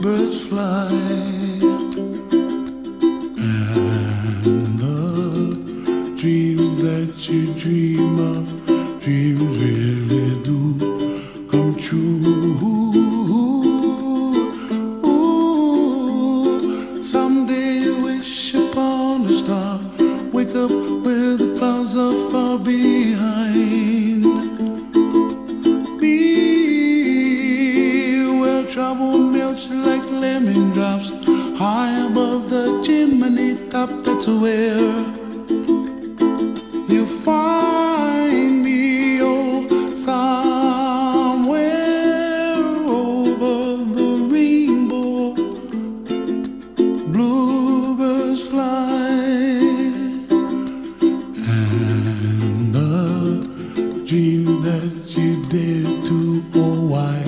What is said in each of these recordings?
bluebirds fly. And the dreams that you dream of, dreams really do come true. Ooh, someday wish upon a star, wake up where the clouds are far behind. Be where trouble melts lemon drops high above the chimney top. That's where you find me, oh, somewhere over the rainbow. Bluebirds fly, and the dream that you dare to, oh, why,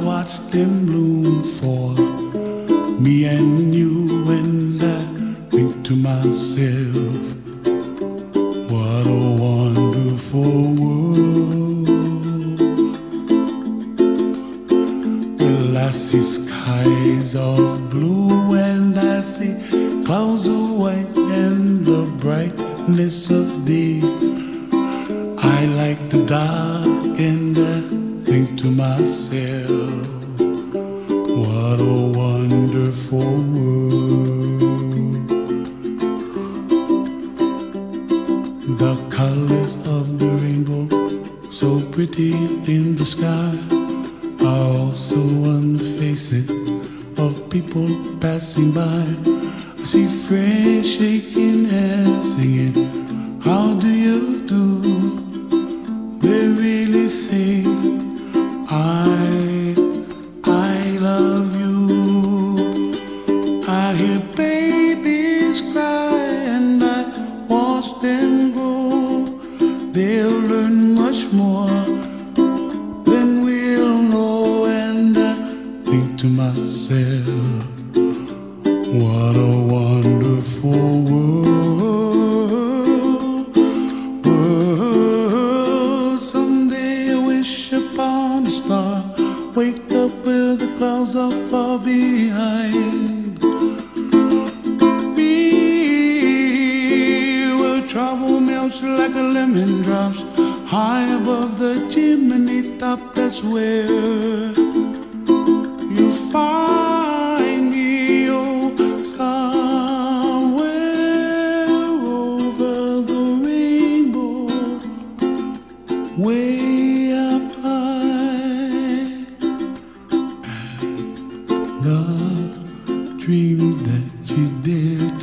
watch them bloom for me and you, and I think to myself, what a wonderful world. Well, I see skies of The colors of the rainbow, so pretty in the sky, are also on the faces of people passing by. I see friends shaking hands, singing, How do you do? They really say, I, I love you. I hear more than we'll know. And I think to myself, what a wonderful world. World. Someday I wish upon a star. Wake up where the clouds are far behind. Be where trouble melts like a lemon drops high above the chimney top. That's where you find me, oh, somewhere over the rainbow, way up high. The dreams that you did